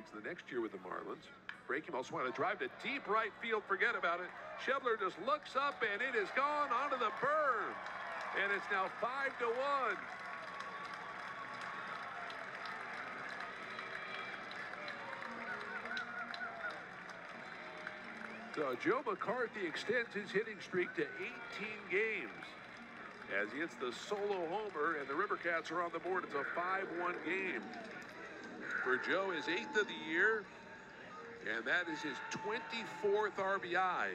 leagues the next year with the Marlins. Breaking also want to drive to deep right field. Forget about it. Schebler just looks up and it is gone onto the berm. And it's now five to one. So Joe McCarthy extends his hitting streak to 18 games as he hits the solo homer and the Rivercats are on the board. It's a 5-1 game for Joe, his eighth of the year, and that is his 24th RBI.